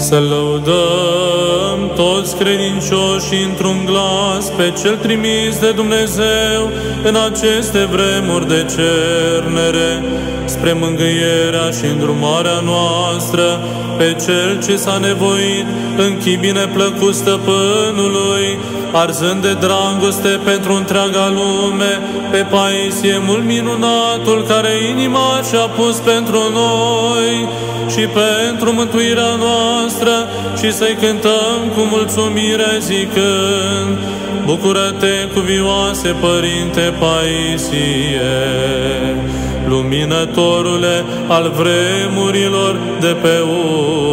Să lăudăm toți credincioși într-un glas pe Cel trimis de Dumnezeu în aceste vremuri de cernere, spre mângâierea și îndrumarea noastră, pe Cel ce s-a nevoit în chibine plăcut stăpânului, arzând de dragoste pentru întreaga lume, pe Paisie mult minunatul care inima și-a pus pentru noi și pentru mântuirea noastră și să-i cântăm cu mulțumire zicând, Bucură-te, cuvioase Părinte Paisie, luminătorule al vremurilor de pe urmă.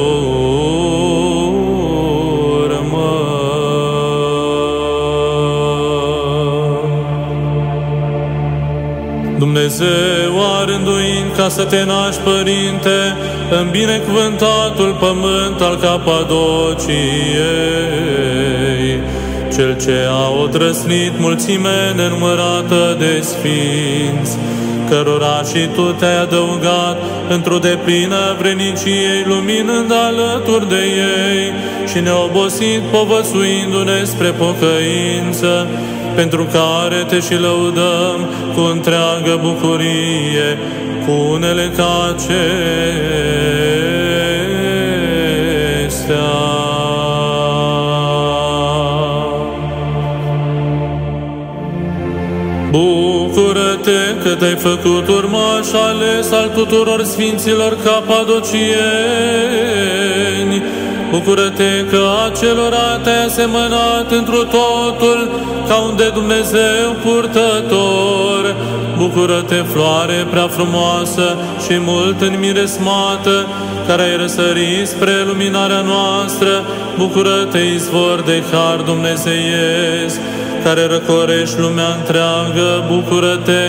Dumnezeu a rânduit ca să te naști, Părinte, în binecuvântatul pământ al Capadociei, cel ce a odrăsnit mulțime nenumărată de sfinți, cărora și Tu te-ai adăugat într-o deplină vreniciei, luminând alături de ei și neobosit povățuindu-ne spre pocăință, pentru care te și lăudăm cu întreagă bucurie, cu unele ca acestea. Că te-ai făcut urmaș ales al tuturor sfinților capadocieni. Bucură-te că acelora te-ai asemănat întru totul ca un de Dumnezeu purtător. Bucură-te, floare prea frumoasă și mult înmiresmată, care ai răsărit spre luminarea noastră. Bucură-te, izvor de har dumnezeiesc, care răcorești lumea întreagă, bucură-te,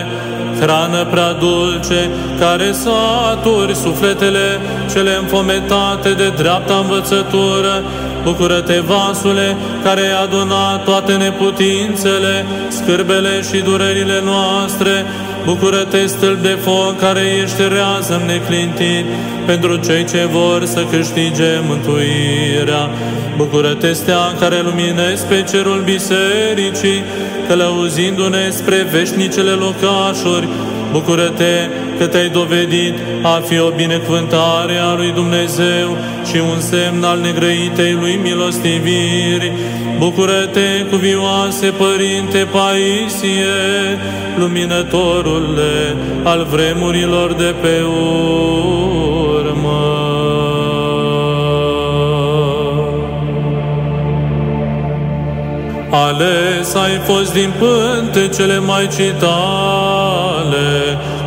hrană prea dulce, care să aturi sufletele cele înfometate de dreapta învățătură, Bucură-te, vasule, care ai adunat toate neputințele, scârbele și durerile noastre, Bucură-te, stâlp de foc care ești rează neclintit pentru cei ce vor să câștige mântuirea. Bucură-te, stea care luminezi pe cerul bisericii, călăuzindu-ne spre veșnicele locașuri. Bucură-te că te-ai dovedit a fi o binecuvântare a lui Dumnezeu și un semn al negrăitei lui milostiviri. Bucură-te, cuvioase Părinte Paisie, luminătorule al vremurilor de pe urmă. Ales ai fost din pântecele mai citale,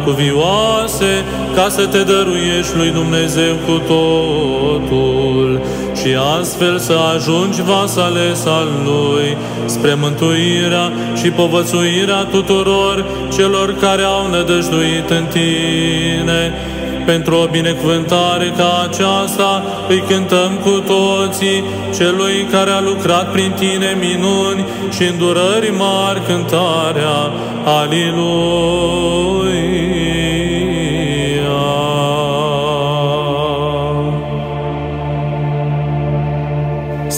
cuvioase, ca să te dăruiești lui Dumnezeu cu totul și astfel să ajungi vas ales al Lui spre mântuirea și povățuirea tuturor celor care au nădăjduit în Tine. Pentru o binecuvântare ca aceasta îi cântăm cu toții celui care a lucrat prin tine minuni și îndurări mari cântarea Aliluia.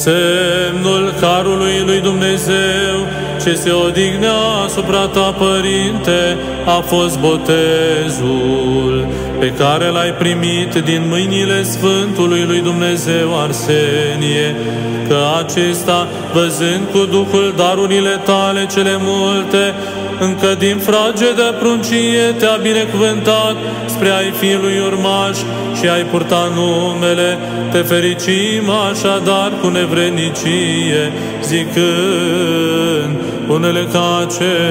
Semnul carului lui Dumnezeu ce se odihnea asupra ta, Părinte, a fost botezul pe care l-ai primit din mâinile Sfântului lui Dumnezeu Arsenie, că acesta, văzând cu Duhul darurile tale cele multe, încă din fragedă pruncie te-a binecuvântat spre ai fi lui urmaș și ai purta numele, te fericim așadar cu nevrednicie, zicând unele ca acestea.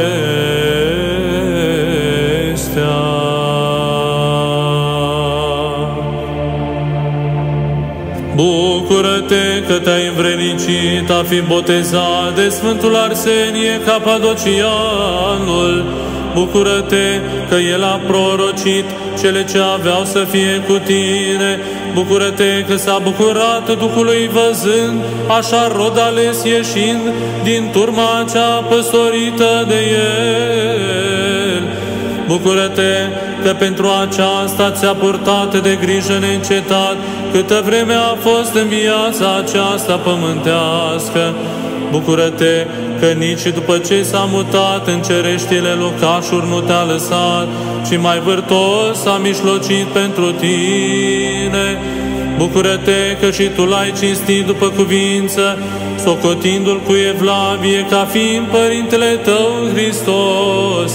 Bucură-te că te-ai învrednicit a fi botezat de Sfântul Arsenie Capadocianul. Bucură-te că El a prorocit cele ce aveau să fie cu tine. Bucură-te că s-a bucurat Duhului văzând așa rod ales ieșind din turma cea păstorită de El. Bucură-te că pentru aceasta ți-a purtat de grijă neîncetat, câtă vreme a fost în viața aceasta pământească. Bucură-te că nici după ce s-a mutat în cereștile locașuri nu te-a lăsat, ci mai vârtos a mișlocit pentru tine. Bucură-te că și tu l-ai cinstit după cuvință, socotindu-l cu evlavie ca fiind Părintele tău în Hristos.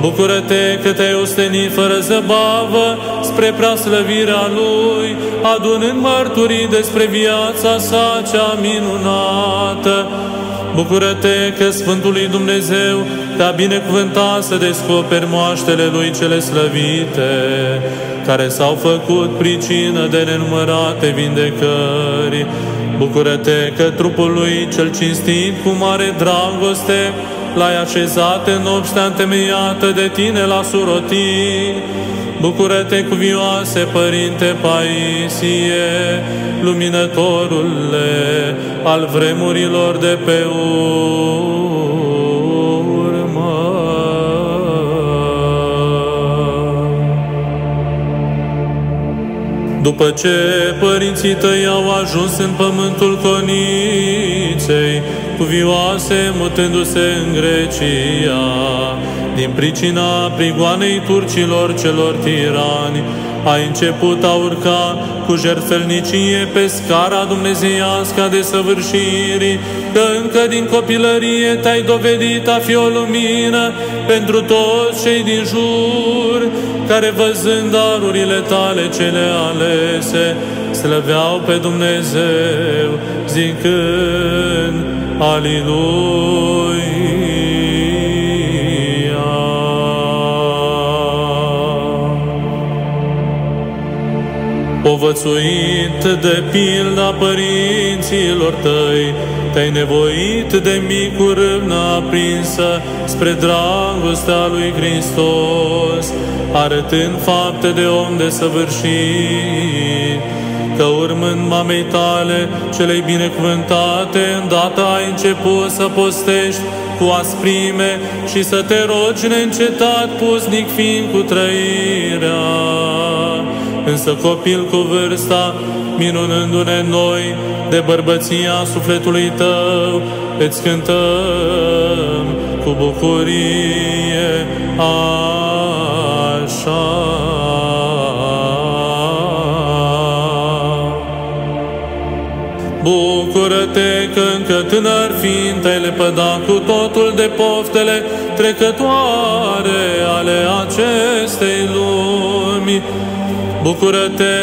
Bucură-te că te-ai ostenit fără zăbavă spre preaslăvirea Lui, adunând mărturii despre viața sa cea minunată. Bucură-te că Sfântul lui Dumnezeu te-a binecuvântat să descoperi moaștele Lui cele slăvite, care s-au făcut pricină de nenumărate vindecări. Bucură-te că trupul Lui cel cinstit cu mare dragoste l-ai așezat în obștea întemeiată de tine la surotii. Bucură-te cuvioase, Părinte Paisie, luminătorule al vremurilor de pe urmă. După ce părinții tăi au ajuns în pământul coniței, cuvioase mutându-se în Grecia, din pricina prigoanei turcilor celor tirani, a început a urca cu jertfelnicie pe scara dumnezeiască de săvârșiri, că încă din copilărie te-ai dovedit a fi o lumină pentru toți cei din jur, care văzând darurile tale cele alese, slăveau pe Dumnezeu, zicând, Aleluia! povățuit de pilda părinților tăi, te-ai nevoit de micul râvnă aprinsă spre dragostea lui Hristos, arătând fapte de om de săvârșit, că urmând mamei tale, celei binecuvântate, îndată ai început să postești cu asprime și să te rogi neîncetat, pusnic fiind cu trăirea însă copil cu vârsta, minunându-ne noi de bărbăția sufletului tău, îți cântăm cu bucurie așa. Bucură-te că încă tânăr fiind te-ai lepădat cu totul de poftele trecătoare ale acestei lumi, Bucură-te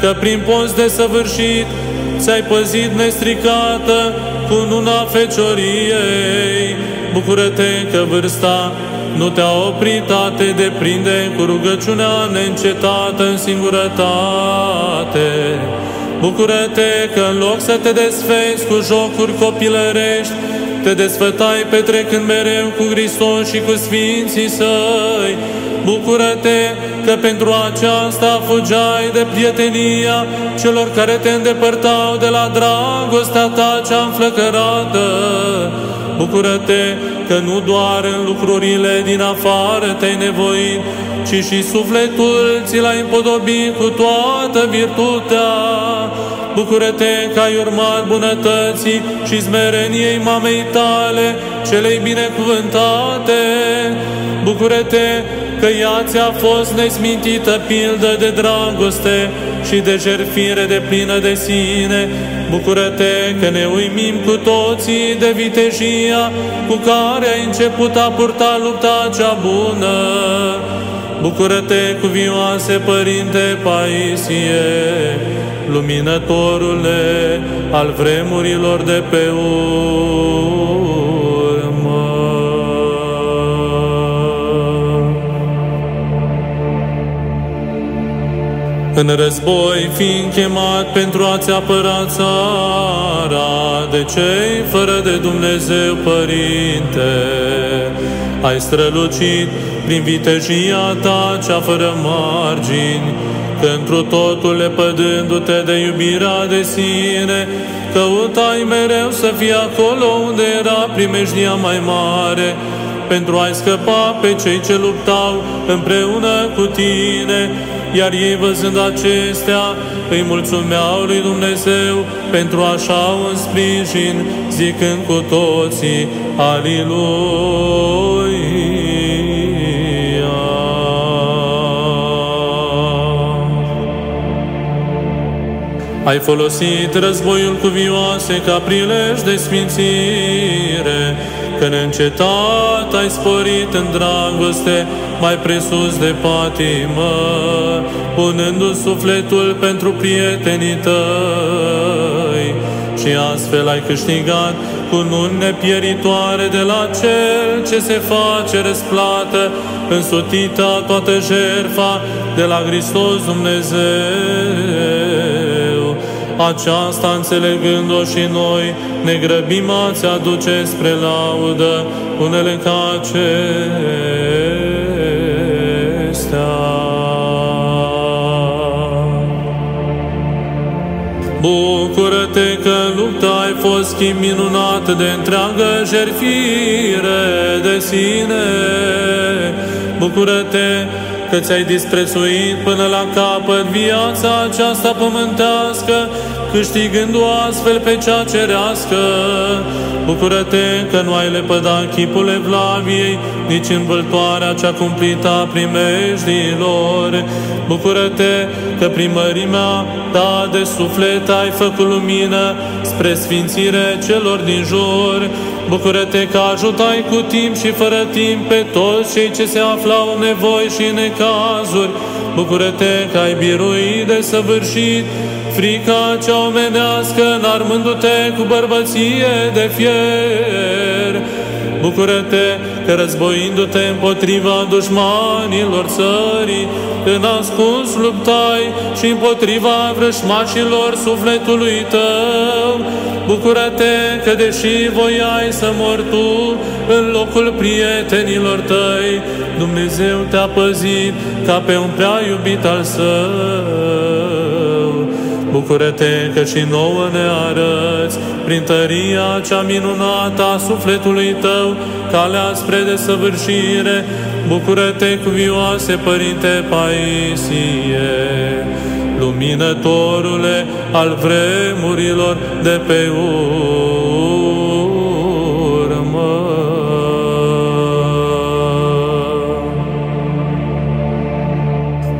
că prin post de săvârșit ți-ai păzit nestricată cu luna fecioriei. Bucură-te că vârsta nu te-a oprit, te deprinde cu rugăciunea neîncetată în singurătate. Bucură-te că în loc să te desfezi cu jocuri copilărești, te desfătai petrecând mereu cu Hristos și cu Sfinții Săi. Bucură-te că pentru aceasta fugeai de prietenia celor care te îndepărtau de la dragostea ta cea înflăcărată. Bucură-te că nu doar în lucrurile din afară te-ai nevoit, ci și sufletul ți l-ai împodobit cu toată virtutea. Bucură-te că ai urmat bunătății și smereniei mamei tale, celei binecuvântate. Bucură-te că ea ți-a fost nesmintită pildă de dragoste și de jertfire de plină de sine. Bucură-te că ne uimim cu toții de vitejia cu care ai început a purta lupta cea bună. Bucură-te, cuvioase Părinte Paisie, luminătorule al vremurilor de pe urmă. În război fiind chemat pentru a-ți apăra țara de cei fără de Dumnezeu, Părinte, ai strălucit prin vitejia ta cea fără margini, că întru totul lepădându-te de iubirea de sine, căutai mereu să fii acolo unde era primejdia mai mare, pentru a-i scăpa pe cei ce luptau împreună cu tine, iar ei văzând acestea îi mulțumeau lui Dumnezeu pentru așa un sprijin, zicând cu toții, Aliluia. Ai folosit războiul cu vioase ca prilej de sfințire, că neîncetat ai sporit în dragoste mai presus de patimă, punându sufletul pentru prietenii tăi. Și astfel ai câștigat cu nuni nepieritoare de la Cel ce se face răsplată, însutită toată jerfa de la Hristos Dumnezeu. Aceasta înțelegând-o și noi, ne grăbim a-ți aduce spre laudă unele ca acestea. Bucură-te că în luptă ai fost schimb minunat de întreagă jertfire de sine. Bucură-te că ți-ai disprețuit până la capăt viața aceasta pământească, câștigând-o astfel pe cea cerească. Bucură-te că nu ai lepădat chipul Evlaviei, nici învăltoarea cea cumplită a primejdilor. Bucură-te că prin mărimea ta de suflet ai făcut lumină spre sfințire celor din jur. Bucură-te că ajutai cu timp și fără timp pe toți cei ce se aflau în nevoi și în necazuri. Bucură-te că ai biruit de săvârșit frica cea omenească, înarmându-te cu bărbăție de fier. Bucură-te că războindu-te împotriva dușmanilor țării, în ascuns luptai și împotriva vrășmașilor sufletului tău. Bucură-te că deși voiai să mori tu în locul prietenilor tăi, Dumnezeu te-a păzit ca pe un prea iubit al său. Bucură-te că și nouă ne arăți, prin tăria cea minunată a sufletului tău, calea spre desăvârșire. Bucură-te cuvioase, Părinte Paisie, luminătorule al vremurilor de pe urmă.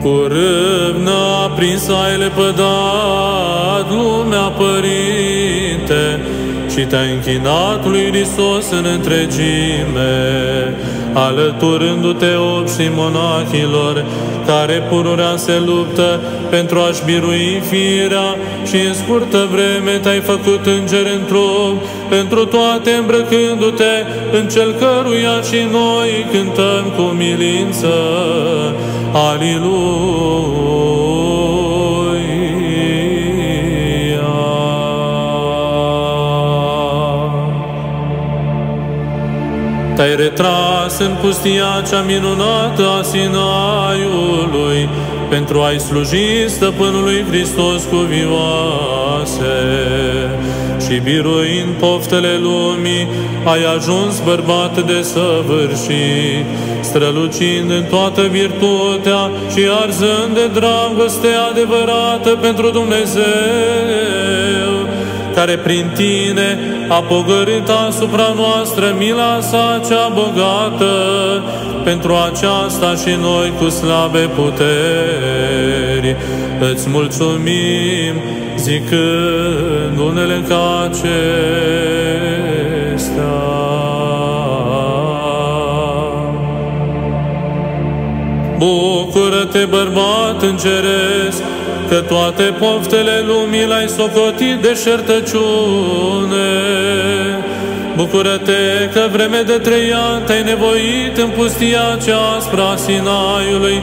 Cu râvnă aprins ai lepădat și te-ai închinat lui Hristos în întregime, alăturându-te obștii monachilor, care pururea se luptă pentru a-și birui firea și în scurtă vreme te-ai făcut înger în trup, pentru toate îmbrăcându-te în cel căruia și noi cântăm cu milință. Aliluia! Te-ai retras în pustia cea minunată a Sinaiului, pentru a-i sluji stăpânului Hristos cu vioase. Și biruind poftele lumii, ai ajuns bărbat de săvârșit, strălucind în toată virtutea și arzând de dragoste adevărată pentru Dumnezeu, care prin tine a pogărit asupra noastră mila sa cea bogată, pentru aceasta și noi cu slabe puteri îți mulțumim zicând unele ca acestea. Bucură-te, bărbat îngeresc, că toate poftele lumii l-ai socotit de șertăciune. Bucură-te că vreme de trei ani te-ai nevoit în pustia cea aspra Sinaiului.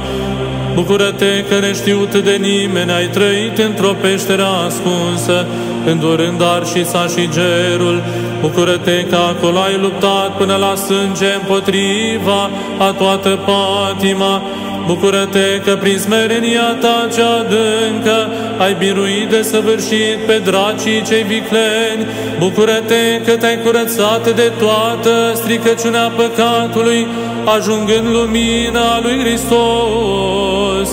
Bucură-te că neștiut de nimeni ai trăit într-o peșteră ascunsă, îndurând arșița și gerul. Bucură-te că acolo ai luptat până la sânge împotriva a toată patima. Bucură-te că prin smerenia ta cea adâncă ai biruit de săvârșit pe dracii cei vicleni. Bucură-te că te-ai curățat de toată stricăciunea păcatului, ajungând lumina lui Hristos.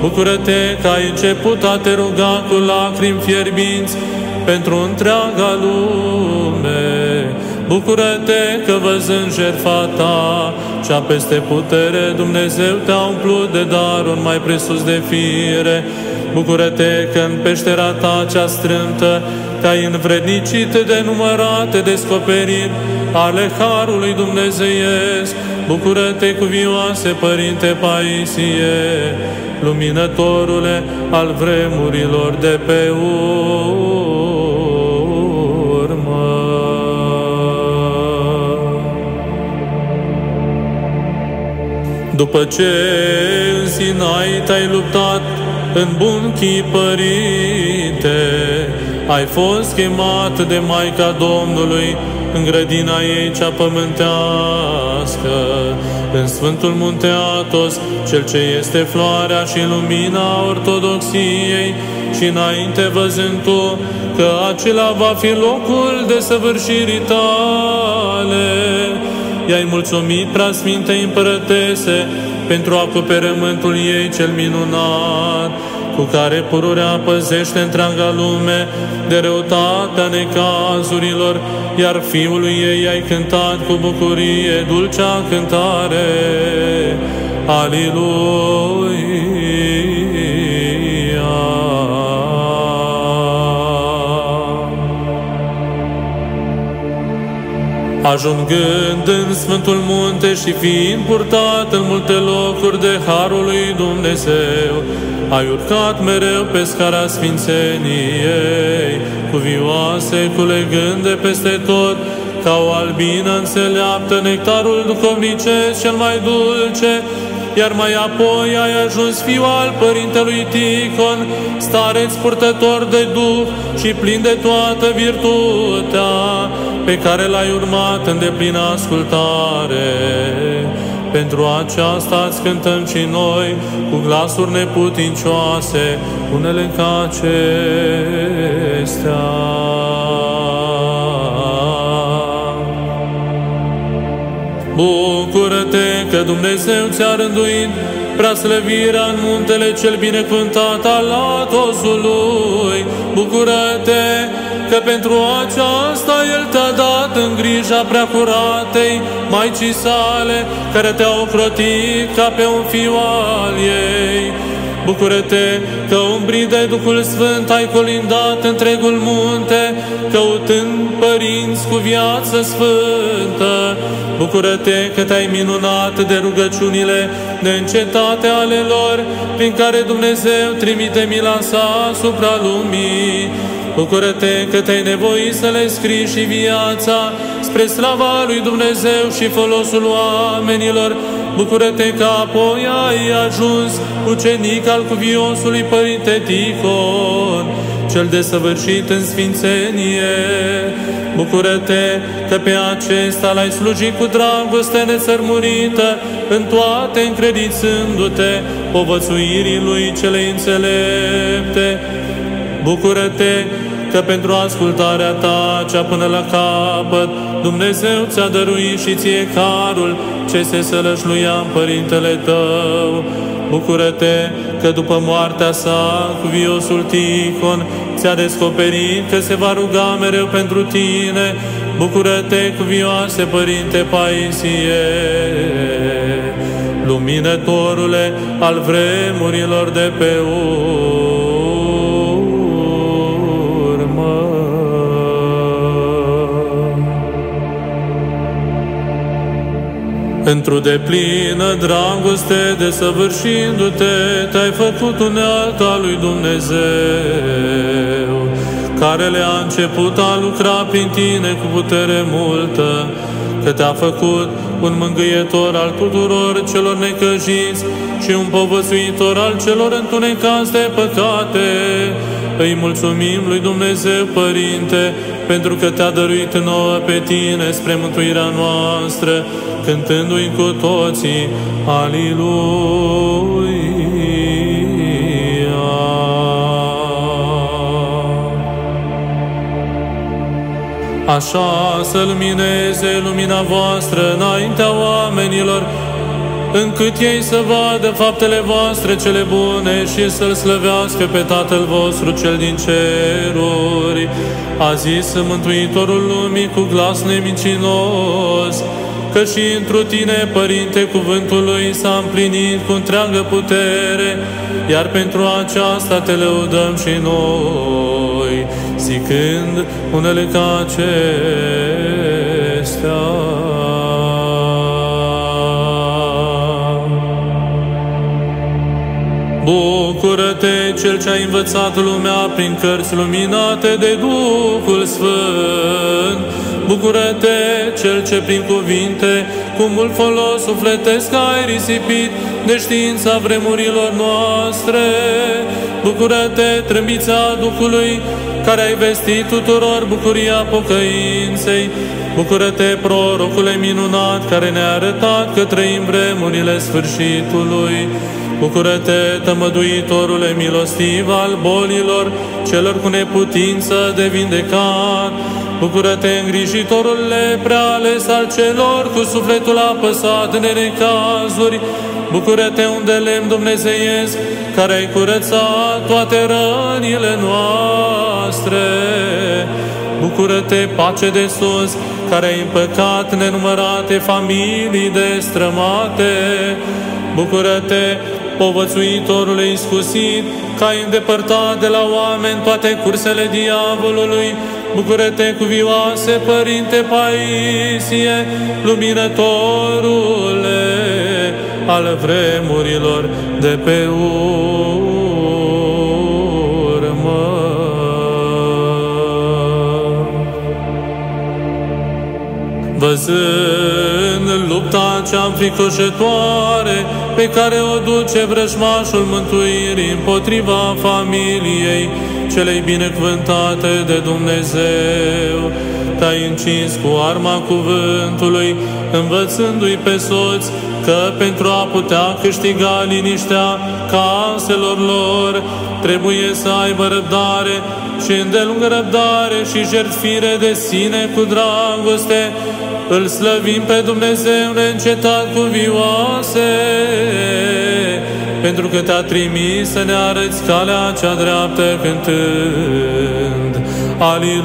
Bucură-te că ai început a te ruga cu lacrimi fierbinți pentru întreaga lume. Bucură-te că văzând jertfa ta, cea peste putere, Dumnezeu te-a umplut de daruri mai presus de fire. Bucură-te că în peștera ta cea strântă te-ai învrednicit de numărate descoperiri ale Harului Dumnezeiesc. Bucură-te cuvioase, Părinte Paisie, luminătorule al vremurilor de pe urmă. După ce în Sinai te-ai luptat în bun chip, Părinte, ai fost chemat de Maica Domnului în grădina ei cea pământească, în Sfântul Munte Atos, cel ce este floarea și lumina ortodoxiei, și înainte văzând tu că acela va fi locul de săvârșirii tale, i-ai mulțumit preasfintei împărătese pentru acoperământul ei cel minunat, cu care pururea păzește întreaga lume de răutatea necazurilor, iar Fiului ei ai cântat cu bucurie dulcea cântare. Aliluia! Ajungând în Sfântul Munte și fiind purtat în multe locuri de Harul lui Dumnezeu, ai urcat mereu pe scara Sfințeniei, cuvioase, culegând de peste tot, ca o albină înțeleaptă nectarul duhovnicesc cel mai dulce, iar mai apoi ai ajuns fiu al părintelui Ticon, stareț purtător de Duh și plin de toată virtutea, pe care l-ai urmat în deplină ascultare. Pentru aceasta îți cântăm și noi cu glasuri neputincioase unele ca acestea. Bucură-te că Dumnezeu ți-a rânduit preaslăvirea în muntele cel binecuvântat al Atosului. Bucură-te că pentru aceasta El te-a dat în grija prea curatei Maicii sale, care te-au ocrotit ca pe un fiu al ei. Bucură-te că umbrii de Duhul Sfânt ai colindat întregul munte, căutând părinți cu viață sfântă. Bucură-te că te-ai minunat de rugăciunile de încetate ale lor, prin care Dumnezeu trimite mila sa asupra lumii. Bucură-te că te-ai nevoit să le scrii și viața spre slava lui Dumnezeu și folosul oamenilor. Bucură-te că apoi ai ajuns ucenic al cuviosului Părinte Ticon, cel desăvârșit în sfințenie. Bucură-te că pe acesta l-ai slujit cu dragoste nețărmurită, în toate încredițându-te povățuirii lui cele înțelepte. Bucură-te că pentru ascultarea ta, cea până la capăt, Dumnezeu ți-a dăruit și ție carul ce se sălășluia în Părintele tău. Bucură-te că după moartea sa, cuviosul Ticon ți-a descoperit că se va ruga mereu pentru tine. Bucură-te, cuvioase Părinte Paisie, luminătorule al vremurilor de pe urmă. Într-o deplină dragoste, desăvârșindu-te, te-ai făcut unealta lui Dumnezeu, care le-a început a lucra prin tine cu putere multă, că te-a făcut un mângâietor al tuturor celor necăjiți și un povățuitor al celor întunecați de păcate. Îi mulțumim lui Dumnezeu, Părinte, pentru că te-a dăruit nouă pe tine spre mântuirea noastră, cântându-i cu toții, Aliluia. Așa să lumineze lumina voastră înaintea oamenilor, încât ei să vadă faptele voastre cele bune și să-L slăvească pe Tatăl vostru cel din ceruri. A zis Mântuitorul lumii cu glas nemicinos, că și întru tine, Părinte, cuvântul lui s-a împlinit cu întreagă putere, iar pentru aceasta te lăudăm și noi, zicând unele ca acestea. Bucură-te, Cel ce a învățat lumea prin cărți luminate de Duhul Sfânt. Bucură-te, Cel ce prin cuvinte cu mult folos sufletesc ai risipit de știința vremurilor noastre. Bucură-te, trâmbița Duhului, care ai vestit tuturor bucuria pocăinței. Bucură-te, prorocule minunat, care ne-a arătat că trăim vremurile sfârșitului. Bucură-te, tămăduitorule milostiv al bolilor, celor cu neputință de vindecat. Bucură-te, îngrijitorule prea ales al celor cu sufletul apăsat în necazuri. Bucură-te, unde lemn dumnezeiesc, care ai curățat toate rănile noastre. Bucură-te, pace de sus, care ai împăcat nenumărate familii destrămate. Bucură-te, povățuitorule iscusit, că ai îndepărtat de la oameni toate cursele diavolului, Bucură-te, cuvioase Părinte Paisie, luminătorule al vremurilor de pe urmă. Văzând lupta cea înfricoșătoare pe care o duce vrăjmașul mântuirii împotriva familiei celei binecuvântate de Dumnezeu, te-ai încins cu arma cuvântului, învățându-i pe soți că pentru a putea câștiga liniștea caselor lor, trebuie să aibă răbdare și îndelungă răbdare și jertfire de sine cu dragoste, îl slăvim pe Dumnezeu neîncetat cu vioase, pentru că te-a trimis să ne arăți calea cea dreaptă cântând. Aliluia!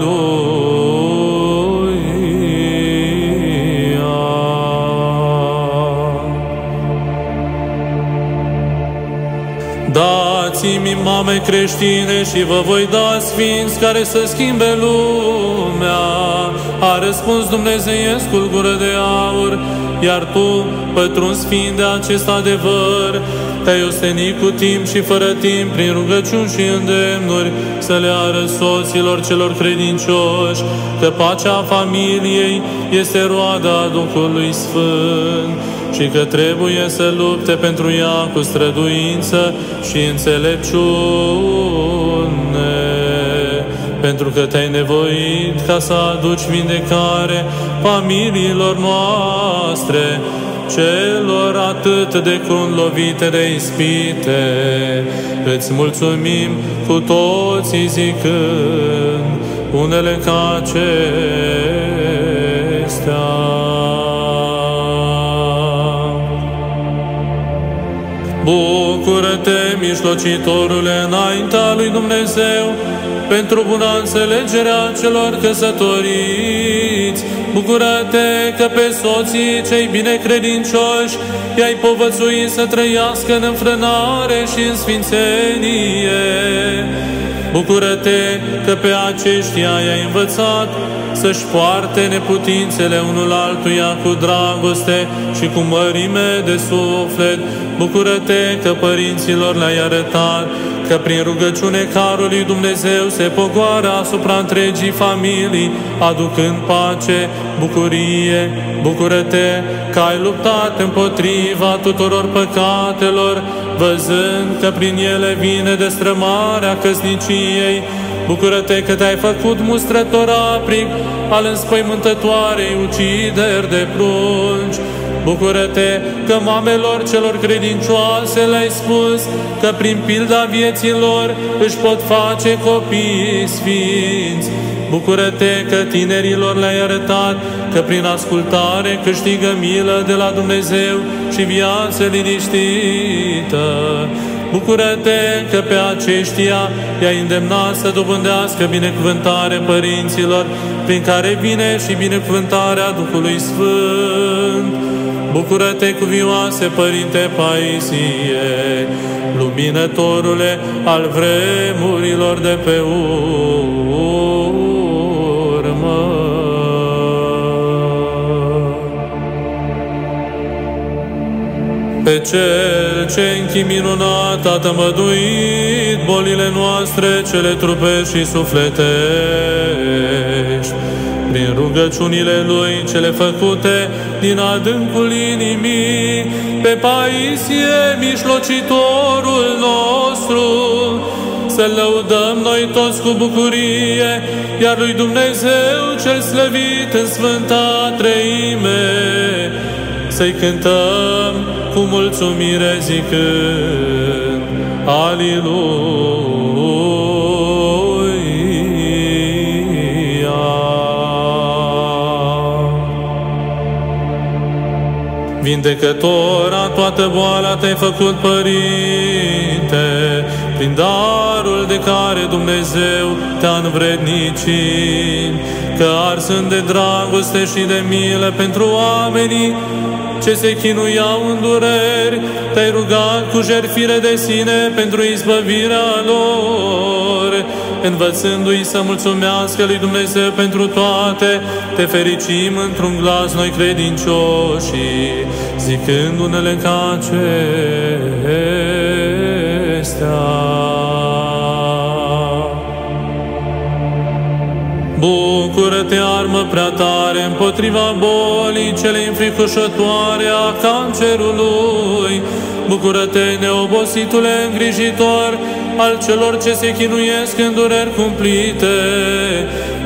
Dați-mi mame creștine și vă voi da sfinți care să schimbe lumea. A răspuns Dumnezeiescul gură de aur, iar tu, pătruns fiind de acest adevăr, te-ai ostenit cu timp și fără timp, prin rugăciuni și îndemnuri, să le arăți soților celor credincioși, că pacea familiei este roada Duhului Sfânt și că trebuie să lupte pentru ea cu străduință și înțelepciune, pentru că te-ai nevoit ca să aduci vindecare familiilor noastre, celor atât de crun lovite de ispite, îți mulțumim cu toții zicând unele ca acestea. Bucură-te, mijlocitorule, înaintea lui Dumnezeu, pentru buna înțelegere a celor căsătoriți. Bucură-te că pe soții cei binecredincioși i-ai povățuit să trăiască în înfrânare și în sfințenie. Bucură-te că pe aceștia i-ai învățat să-și poarte neputințele unul altuia cu dragoste și cu mărime de suflet. Bucură-te că părinților le-ai arătat că prin rugăciune carul lui Dumnezeu se pogoară asupra întregii familii, aducând pace, bucurie. Bucură-te că ai luptat împotriva tuturor păcatelor, văzând că prin ele vine destrămarea căsniciei, Bucură-te că te-ai făcut mustrător aprig al înspăimântătoarei ucideri de prunci. Bucură-te că mamelor celor credincioase le-ai spus că prin pilda vieții lor își pot face copii sfinți. Bucură-te că tinerilor le-ai arătat că prin ascultare câștigă milă de la Dumnezeu și viață liniștită. Bucură-te că pe aceștia i-ai îndemnat să dobândească binecuvântare părinților, prin care vine și binecuvântarea Duhului Sfânt. Bucură-te, cuvioase Părinte Paisie, luminătorule al vremurilor de pe urmă. Pe cel ce închi minunat a tămăduit bolile noastre, cele trupești și sufletești, prin rugăciunile Lui cele făcute din adâncul inimii, pe Paisie, mișlocitorul nostru, să lăudăm noi toți cu bucurie, iar lui Dumnezeu cel slăvit în Sfânta Treime, să-i cântăm cu mulțumire zicând, Aliluia. Vindecătora toată boala te-ai făcut, Părinte, prin darul de care Dumnezeu te-a învrednicit, că arsând de dragoste și de milă pentru oamenii ce se chinuiau în dureri, te-ai rugat cu jertfire de sine pentru izbăvirea lor, învățându-i să mulțumească lui Dumnezeu pentru toate, te fericim într-un glas noi credincioși, zicând unele ca acestea. Bucură-te, armă prea tare, împotriva bolii cele înfricoșătoare a cancerului. Bucură-te, neobositule îngrijitor al celor ce se chinuiesc în dureri cumplite.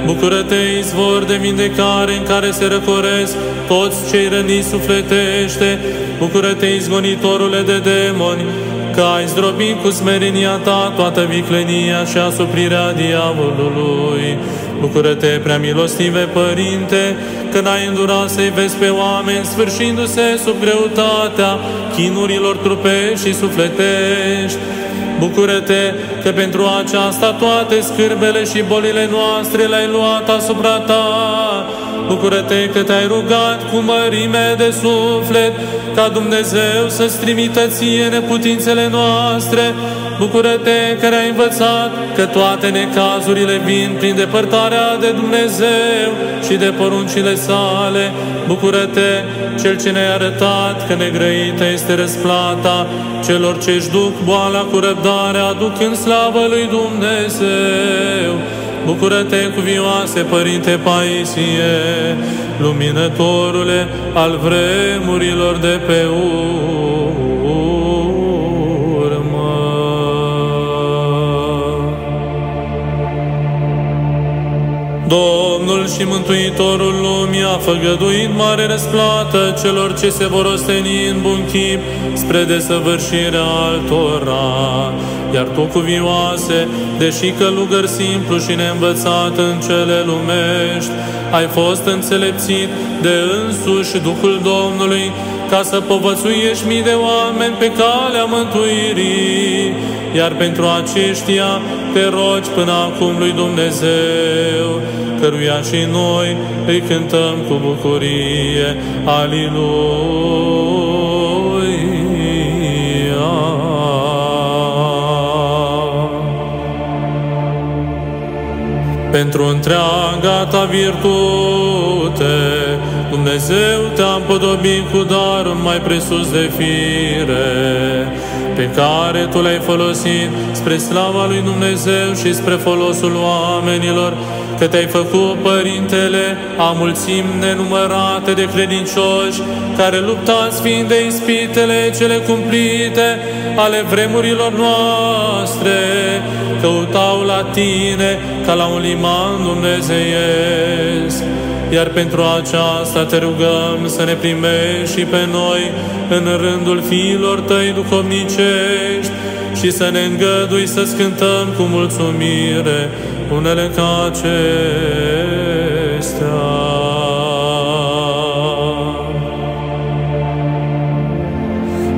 Bucură-te, izvor de vindecare în care se răcoresc toți cei răniți sufletește. Bucură-te, izgonitorule de demoni, că ai zdrobit cu smerenia ta toată viclenia și asuprirea diavolului. Bucură-te, prea milostive Părinte, că n-ai îndurat să-i vezi pe oameni sfârșindu-se sub greutatea chinurilor trupești și sufletești. Bucură-te că pentru aceasta toate scârbele și bolile noastre le-ai luat asupra ta. Bucură-te că te-ai rugat cu mărime de suflet ca Dumnezeu să-ți trimită ție neputințele noastre. Bucură-te că ai învățat că toate necazurile vin prin depărtarea de Dumnezeu și de poruncile sale. Bucură-te, Cel ce ne-a arătat că negrăită este răsplata celor ce își duc boala cu răbdare, aduc în slavă lui Dumnezeu. Bucură-te, cuvioase Părinte Paisie, luminătorule al vremurilor de pe urmă. Domnul și Mântuitorul lumii a făgăduit mare răsplată celor ce se vor osteni în bun chip spre desăvârșirea altora. Iar tu, cuvioase, deși călugăr simplu și neînvățat în cele lumești, ai fost înțelepțit de însuși Duhul Domnului ca să povățuiești mii de oameni pe calea mântuirii, iar pentru aceștia te rogi până acum lui Dumnezeu, căruia și noi îi cântăm cu bucurie. Aliluia! Pentru întreaga ta virtute, Dumnezeu te-a împodobit cu darul mai presus de fire, pe care tu l-ai folosit spre slava lui Dumnezeu și spre folosul oamenilor, că te-ai făcut părintele a mulțim nenumărate de credincioși, care luptați fiind de ispitele cele cumplite ale vremurilor noastre, căutau la tine ca la un liman dumnezeiesc. Iar pentru aceasta te rugăm să ne primești și pe noi în rândul fiilor tăi duhovnicești și să ne îngădui să cântăm cu mulțumire unele ca acestea.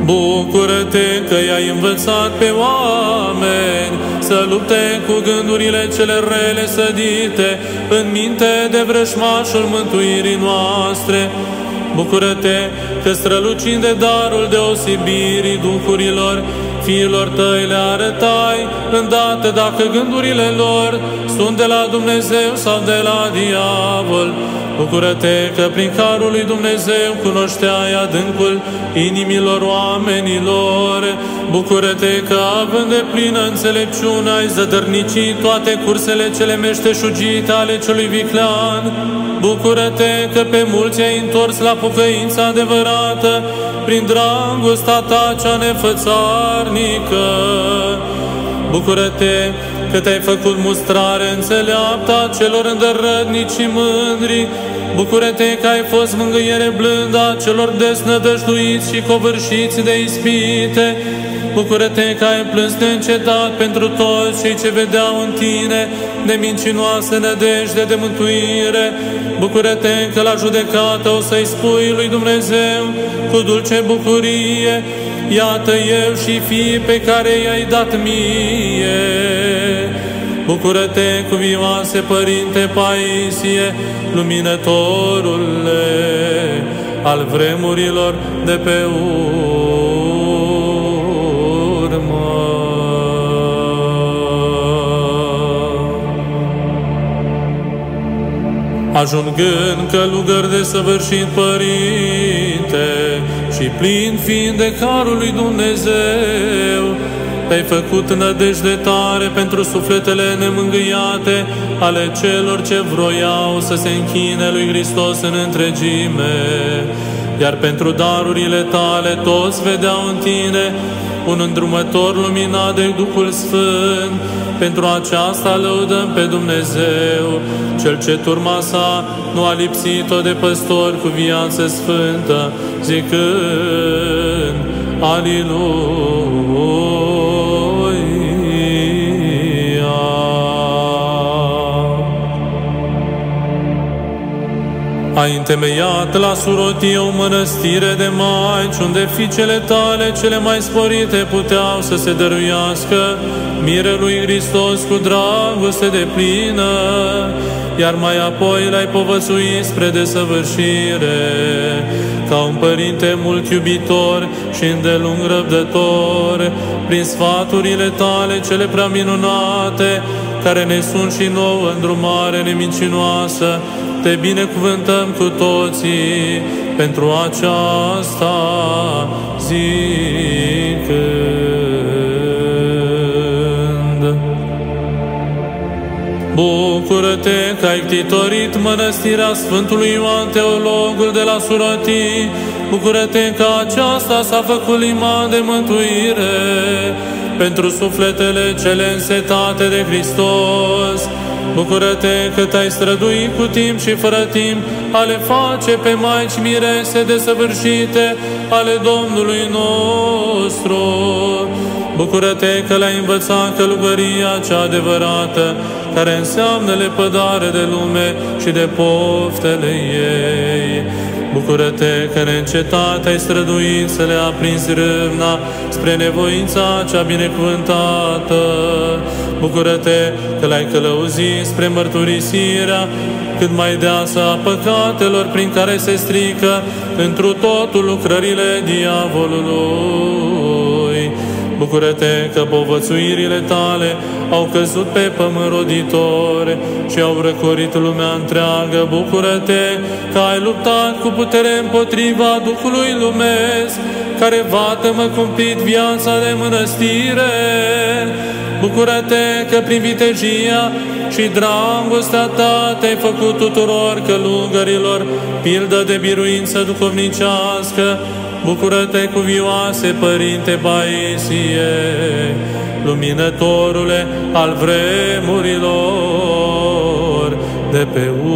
Bucură-te că i-ai învățat pe oameni să lupte cu gândurile cele rele sădite în minte de vrășmașul mântuirii noastre. Bucură-te că strălucind de darul deosebirii duhurilor, fiilor tăi le arătai, îndată dacă gândurile lor sunt de la Dumnezeu sau de la diavol. Bucură-te că prin carul lui Dumnezeu cunoșteai adâncul inimilor oamenilor. Bucură-te că având de plină înțelepciune ai zădărnicit toate cursele cele meșteșugite ale celui viclean. Bucură-te că pe mulți ai întors la pocăința adevărată prin dragostea ta cea nefățarnică. Bucură-te că te-ai făcut mustrare înțeleaptă celor îndărădnici și mândri. Bucură-te că ai fost mângâiere blândă a celor desnădăjduiți și covârșiți de ispite. Bucură-te că ai plâns neîncetat pentru toți cei ce vedeau în tine de mincinoasă nădejde de mântuire. Bucură-te că la judecată o să-i spui lui Dumnezeu cu dulce bucurie, Iată eu și fii pe care i-ai dat mie. Bucură-te, cuvioase Părinte Paisie, luminătorule al vremurilor de pe urmă. Ajungând călugăr de săvârșit Părinte și plin fiind de carul lui Dumnezeu, te-ai făcut nădejde tare pentru sufletele nemângâiate ale celor ce vroiau să se închine lui Hristos în întregime. Iar pentru darurile tale toți vedeau în tine un îndrumător luminat de Duhul Sfânt. Pentru aceasta lăudăm pe Dumnezeu, Cel ce turma sa nu a lipsit-o de păstori cu viață sfântă, zicând, Aliluia! Ai întemeiat la surotie o mănăstire de maici, unde fiicele tale cele mai sporite puteau să se dăruiască. Mirelui Hristos cu dragoste de plină, iar mai apoi l-ai povățuit spre desăvârșire, ca un părinte mult iubitor și îndelung răbdător, prin sfaturile tale cele prea minunate, care ne sunt și nouă îndrumare nemincinoasă, te binecuvântăm cu toții pentru aceasta zicând. Bucură-te că ai titorit mănăstirea Sfântului Ioan Teologul de la Surati. Bucură-te că aceasta s-a făcut liman de mântuire pentru sufletele cele însetate de Hristos Bucură-te că te-ai străduit cu timp și fără timp a le face pe maici mirese desăvârșite ale Domnului nostru. Bucură-te că le-ai învățat călugăria cea adevărată, care înseamnă lepădare de lume și de poftele ei. Bucură-te că neîncetat ai străduit să le aprinzi râvna spre nevoința cea binecuvântată. Bucură-te că l-ai călăuzit spre mărturisirea cât mai deasă a păcatelor prin care se strică întru totul lucrările diavolului. Bucură-te că povățuirile tale au căzut pe pământ roditor și au răcorit lumea întreagă. Bucură-te că ai luptat cu putere împotriva Duhului Lumesc, care vată-mă cumplit viața de mănăstire. Bucură-te că prin vitejia și dragostea ta te-ai făcut tuturor călugărilor pildă de biruință duhovnicească. Bucură-te cu vioase, Părinte Baisie, luminătorule al vremurilor de pe urmă.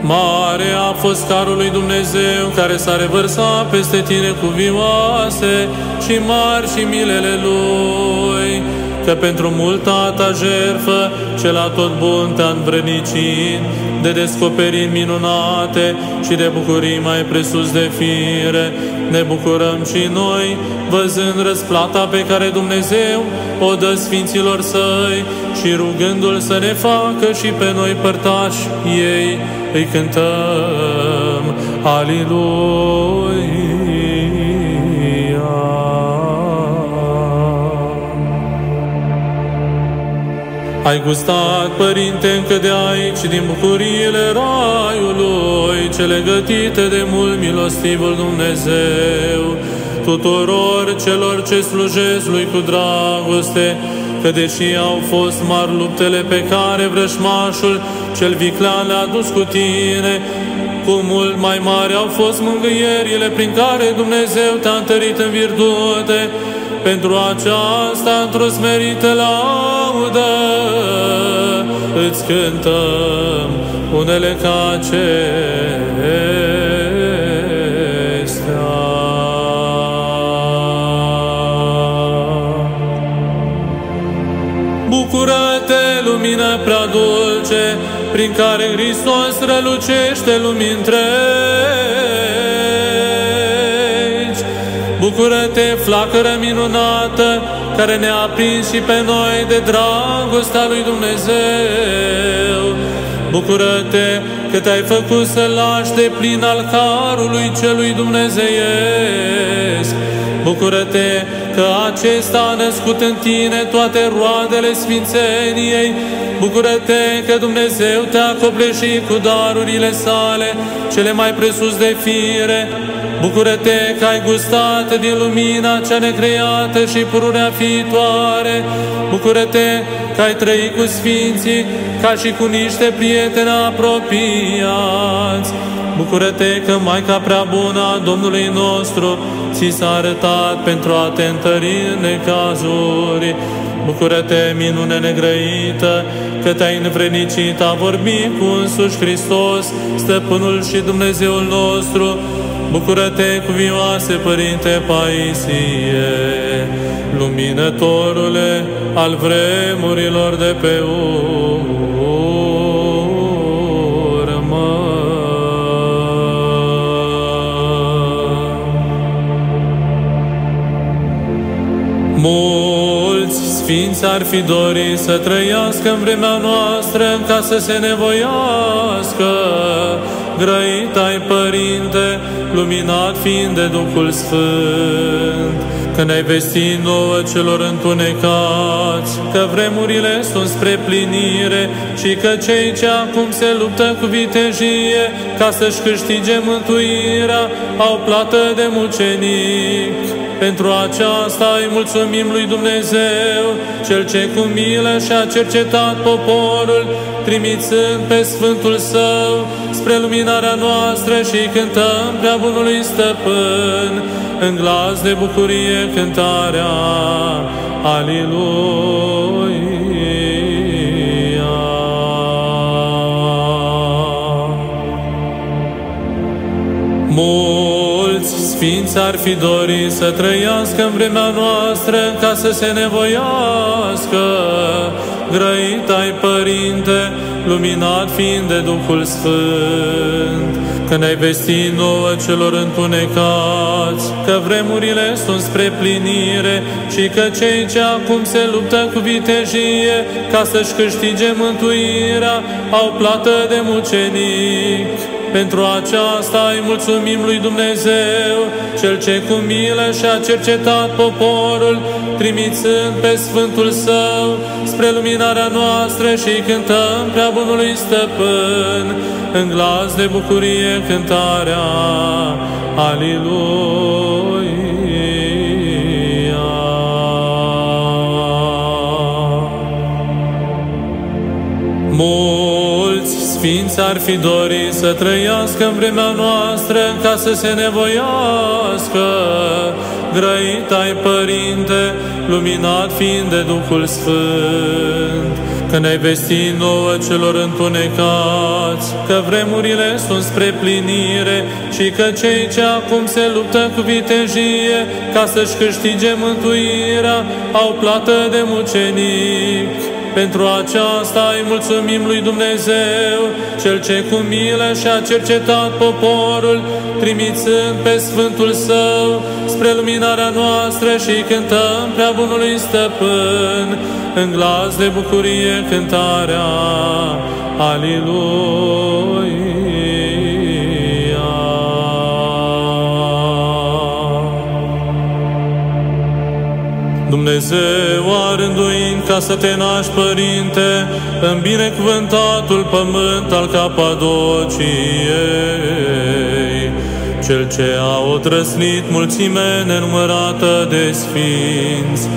Mare a fost carul lui Dumnezeu care s-a revărsat peste tine cu vioase și mari și milele Lui, că pentru multa ta jertfă, cel tot bun te-a învrednicit, de descoperiri minunate și de bucurii mai presus de fire, ne bucurăm și noi, văzând răsplata pe care Dumnezeu o dă Sfinților Săi și rugându-L să ne facă și pe noi părtași ei, îi cântăm. Aliluia! Ai gustat, Părinte, încă de aici, din bucuriile raiului, cele gătite de mult milostivul Dumnezeu, tuturor celor ce slujesc lui cu dragoste, că deși au fost mari luptele pe care vrășmașul cel viclean le-a dus cu tine, cu mult mai mari au fost mângâierile prin care Dumnezeu te-a întărit în virtute, pentru aceasta, într-o smerită laudă, îți cântăm unele ca acestea. Bucură-te, lumină prea dulce, prin care Hristos strălucește lumii întregi. Bucură-te, flacără minunată, care ne-a prins și pe noi de dragostea lui Dumnezeu. Bucură-te că te-ai făcut să lași de plin al carului celui dumnezeiesc. Bucură-te că acesta a născut în tine toate roadele sfințeniei. Bucură-te că Dumnezeu te-a copleșit cu darurile sale, cele mai presus de fire. Bucură-te că ai gustat din lumina cea necreată și pururea fiitoare. Bucură-te că ai trăit cu sfinții ca și cu niște prieteni apropiați. Bucură-te că Maica prea bună a Domnului nostru ți s-a arătat pentru a te întări în necazuri. Bucură-te, minune negrăită, că te-ai învrednicit a vorbi cu însuși Hristos, Stăpânul și Dumnezeul nostru. Bucură-te, cuvioase Părinte Paisie, luminătorule al vremurilor de pe urmă. Mulți sfinți ar fi dori să trăiască în vremea noastră ca să se nevoiască. Grăit ai, Părinte, luminat fiind de Duhul Sfânt, că ne-ai vestit nouă celor întunecați, că vremurile sunt spre plinire și că cei ce acum se luptă cu vitejie ca să-și câștige mântuirea au plată de mucenic. Pentru aceasta îi mulțumim lui Dumnezeu, Cel ce cu milă și-a cercetat poporul, trimițând pe Sfântul Său spre luminarea noastră și cântăm prea bunului Stăpân, în glas de bucurie cântarea. Aliluia! Mulți sfinți ar fi dorit să trăiască în vremea noastră ca să se nevoiască. Grăit ai, Părinte, luminat fiind de Duhul Sfânt, că ne-ai vestit nouă celor întunecați, că vremurile sunt spre plinire și că cei ce acum se luptă cu vitejie ca să-și câștige mântuirea au plată de mucenic. Pentru aceasta îi mulțumim lui Dumnezeu, Cel ce cu milă și-a cercetat poporul, trimițând pe Sfântul Său spre luminarea noastră și cântăm prea bunului Stăpân, în glas de bucurie cântarea. Aliluia! Mulți sfinți ar fi dorit să trăiască în vremea noastră ca să se nevoiască. Grăit ai, Părinte, luminat fiind de Duhul Sfânt, că ne-ai vestit nouă celor întunecați, că vremurile sunt spre plinire și că cei ce acum se luptă cu vitejie ca să-și câștige mântuirea au plată de mucenic. Pentru aceasta îi mulțumim lui Dumnezeu, Cel ce cu milă și-a cercetat poporul, trimițând pe Sfântul Său spre luminarea noastră și cântăm prea bunului Stăpân, în glas de bucurie cântarea. Aliluia! Dumnezeu a rânduit ca să te naști, Părinte, în binecuvântatul pământ al Capadociei, Cel ce a otrăsnit mulțime nenumărată de sfinți,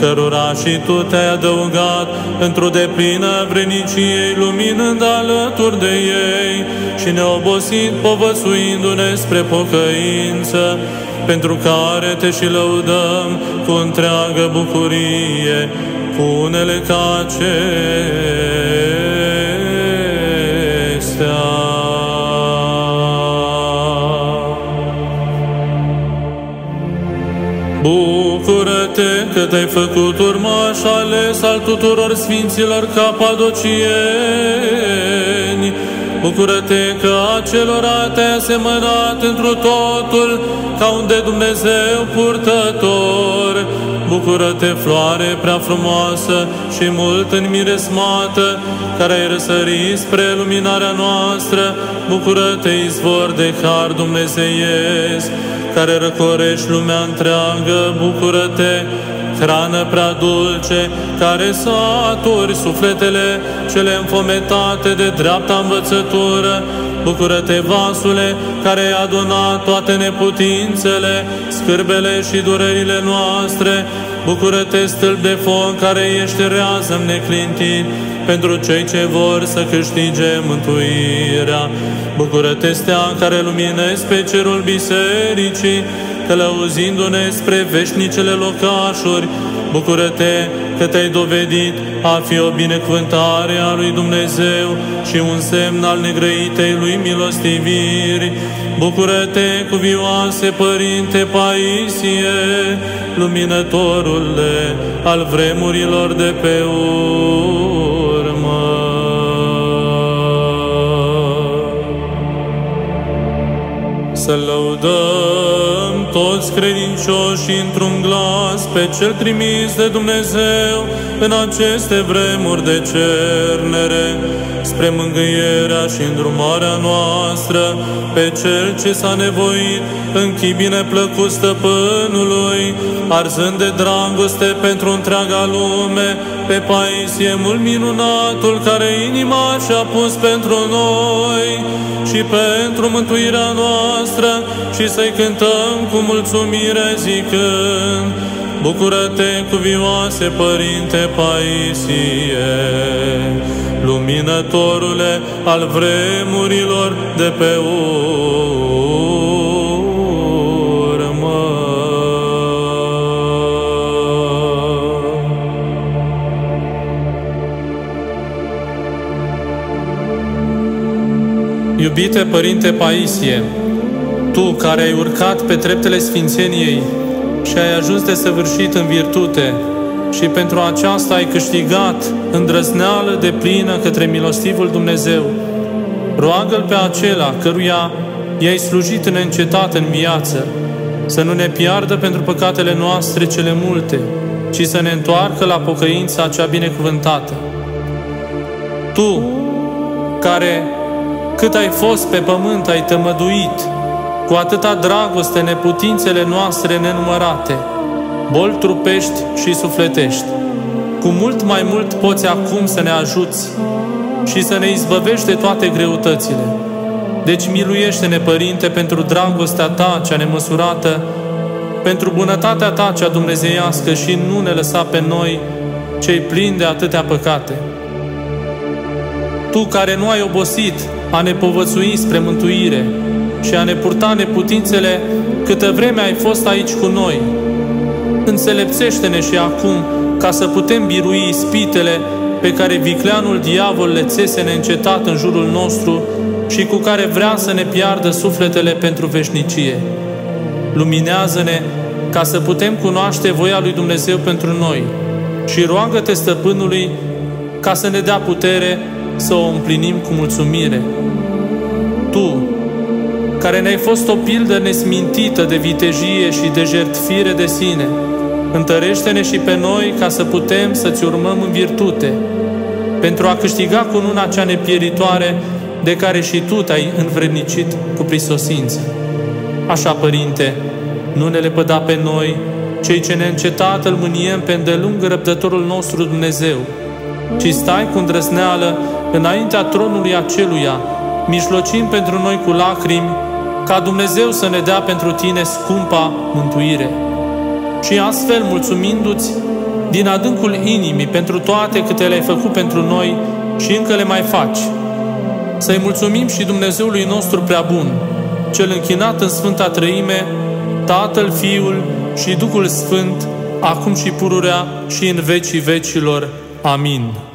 cărora și Tu te-ai adăugat într-o deplină vreniciei, luminând alături de ei și neobosit povățuindu-ne spre pocăință, pentru care te și lăudăm cu întreagă bucurie, cu unele ca acestea. Bucură-te că te-ai făcut urmaș ales al tuturor sfinților capadocieni, Bucură-te că acelora te-ai asemănat întru totul ca un de Dumnezeu purtător. Bucură-te, floare prea frumoasă și mult înmiresmată, care ai răsărit spre luminarea noastră. Bucură-te, izvor de har dumnezeiesc, care răcorești lumea întreagă. Bucură-te, hrană prea dulce, care să aturi sufletele cele înfometate de dreapta învățătură. Bucură-te, vasule, care ai adunat toate neputințele, scârbele și durerile noastre. Bucură-te, stâlp de foc, care ești rează neclintit pentru cei ce vor să câștige mântuirea. Bucură-te, stea care luminezi pe cerul bisericii, călăuzindu-ne spre veșnicele locașuri, bucură-te că te-ai dovedit a fi o binecuvântare a lui Dumnezeu și un semn al negrăitei lui milostiviri. Bucură-te, cuvioase Părinte Paisie, luminătorule al vremurilor de pe urmă. Să lăudăm toți credincioși într-un glas pe cel trimis de Dumnezeu în aceste vremuri de cernere, spre mângâierea și îndrumarea noastră, pe cel ce s-a nevoit în chibine plăcut stăpânului, arzând de dragoste pentru întreaga lume, pe Paisie mult minunatul care inima și-a pus pentru noi și pentru mântuirea noastră și să-i cântăm cu mulțumire zicând, Bucură-te, cuvioase Părinte Paisie, luminătorule al vremurilor de pe urmă. Iubite Părinte Paisie, Tu care ai urcat pe treptele Sfințeniei și ai ajuns de săvârșit în virtute și pentru aceasta ai câștigat îndrăzneală de plină către milostivul Dumnezeu. Roagă-L pe acela căruia i-ai slujit neîncetat în viață, să nu ne piardă pentru păcatele noastre cele multe, ci să ne întoarcă la pocăința cea binecuvântată. Tu, care cât ai fost pe pământ ai tămăduit, cu atâta dragoste neputințele noastre nenumărate, bol trupești și sufletești. Cu mult mai mult poți acum să ne ajuți și să ne izbăvești de toate greutățile. Deci miluiește-ne, Părinte, pentru dragostea Ta cea nemăsurată, pentru bunătatea Ta cea dumnezeiască și nu ne lăsa pe noi, cei plini de atâtea păcate. Tu care nu ai obosit a ne povățui spre mântuire, și a ne purta neputințele câtă vreme ai fost aici cu noi. Înțelepțește-ne și acum ca să putem birui ispitele pe care vicleanul diavol le țese neîncetat în jurul nostru și cu care vrea să ne piardă sufletele pentru veșnicie. Luminează-ne ca să putem cunoaște voia lui Dumnezeu pentru noi și roagă-te stăpânului ca să ne dea putere să o împlinim cu mulțumire. Tu, care ne-ai fost o pildă nesmintită de vitejie și de jertfire de sine, întărește-ne și pe noi ca să putem să-ți urmăm în virtute, pentru a câștiga cu luna cea nepieritoare de care și Tu te-ai învrednicit cu prisosință. Așa, Părinte, nu ne lepăda pe noi, cei ce neîncetat îl mâniem pe îndelung răbdătorul nostru Dumnezeu, ci stai cu îndrăzneală înaintea tronului aceluia, mijlocim pentru noi cu lacrimi, ca Dumnezeu să ne dea pentru tine scumpa mântuire. Și astfel, mulțumindu-ți din adâncul inimii pentru toate câte le-ai făcut pentru noi și încă le mai faci, să-i mulțumim și Dumnezeului nostru prea bun, cel închinat în Sfânta Trăime, Tatăl, Fiul și Duhul Sfânt, acum și pururea și în vecii vecilor. Amin.